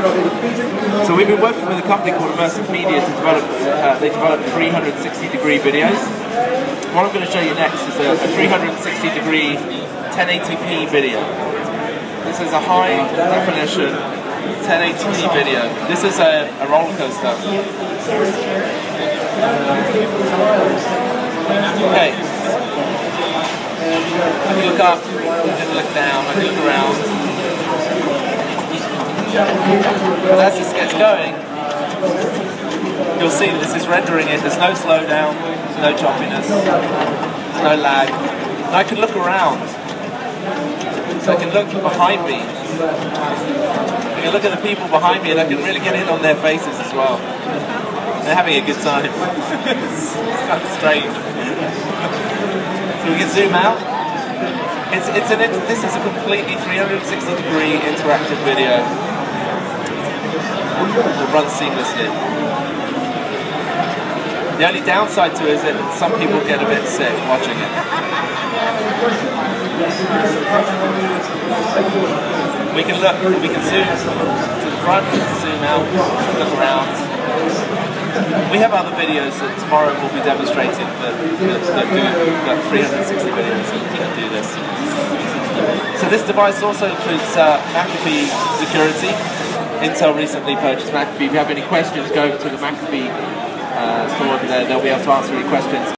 So we've been working with a company called Immersive Media to develop, uh, they developed 360 degree videos. What I'm going to show you next is a, a 360 degree 1080p video. This is a high definition 1080p video. This is a, a roller coaster. Okay. I look up, I look down, I look around. But as this gets going, you'll see this is rendering it. There's no slowdown, no choppiness, no lag. And I can look around. So I can look behind me. I can look at the people behind me and I can really get in on their faces as well. They're having a good time. it's, it's kind of strange. so we can zoom out. It's, it's an, this is a completely 360 degree interactive video that runs seamlessly. The only downside to it is that some people get a bit sick watching it. We can look, we can zoom to the front, zoom out, look around. We have other videos that tomorrow will be demonstrating that, that, that do that 360 videos that do this. So this device also includes uh, McAfee security. Intel recently purchased McAfee. If you have any questions, go over to the McAfee uh, store over there. They'll be able to answer any questions.